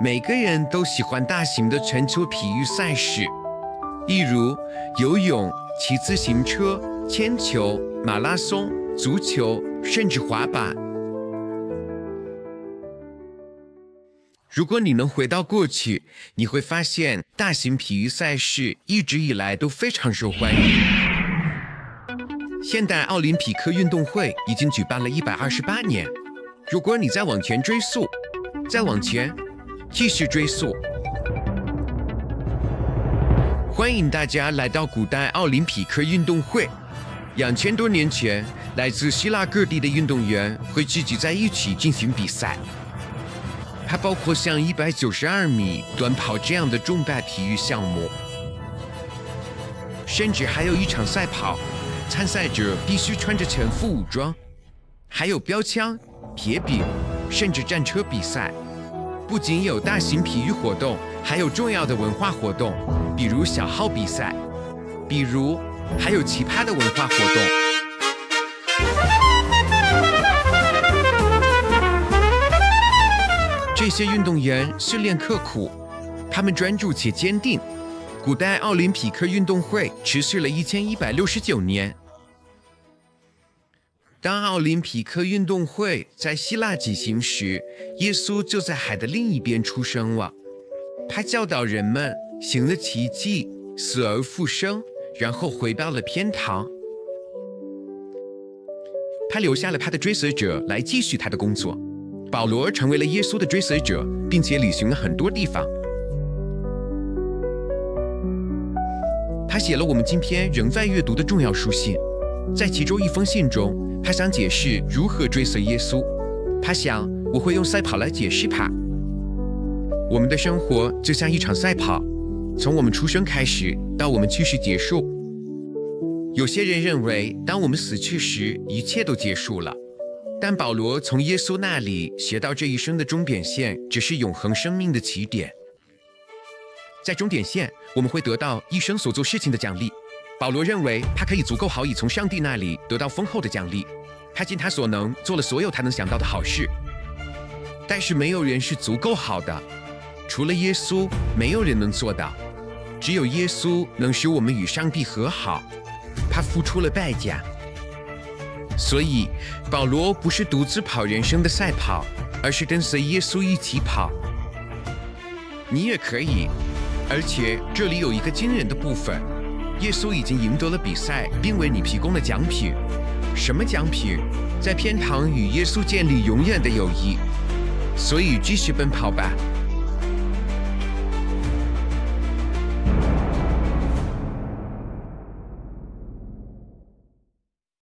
每个人都喜欢大型的全球体育赛事，例如游泳、骑自行车、铅球、马拉松、足球，甚至滑板。如果你能回到过去，你会发现大型体育赛事一直以来都非常受欢迎。现代奥林匹克运动会已经举办了一百二十八年。如果你再往前追溯，再往前，继续追溯，欢迎大家来到古代奥林匹克运动会。两千多年前，来自希腊各地的运动员会聚集在一起进行比赛。它包括像一百九十二米短跑这样的重大体育项目，甚至还有一场赛跑，参赛者必须穿着全副武装，还有标枪、铁饼，甚至战车比赛。不仅有大型体育活动，还有重要的文化活动，比如小号比赛，比如还有奇葩的文化活动。这些运动员训练刻苦，他们专注且坚定。古代奥林匹克运动会持续了一千一百六十九年。当奥林匹克运动会在希腊举行时，耶稣就在海的另一边出生了。他教导人们，行了奇迹，死而复生，然后回到了天堂。他留下了他的追随者来继续他的工作。保罗成为了耶稣的追随者，并且旅行了很多地方。他写了我们今天仍在阅读的重要书信，在其中一封信中，他想解释如何追随耶稣。他想，我会用赛跑来解释它。我们的生活就像一场赛跑，从我们出生开始到我们去世结束。有些人认为，当我们死去时，一切都结束了。但保罗从耶稣那里学到，这一生的终点线只是永恒生命的起点。在终点线，我们会得到一生所做事情的奖励。保罗认为他可以足够好，以从上帝那里得到丰厚的奖励。他尽他所能做了所有他能想到的好事。但是没有人是足够好的，除了耶稣，没有人能做到。只有耶稣能使我们与上帝和好。他付出了代价。所以，保罗不是独自跑人生的赛跑，而是跟随耶稣一起跑。你也可以，而且这里有一个惊人的部分：耶稣已经赢得了比赛，并为你提供了奖品。什么奖品？在天堂与耶稣建立永远的友谊。所以，继续奔跑吧。